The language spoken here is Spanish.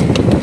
Gracias.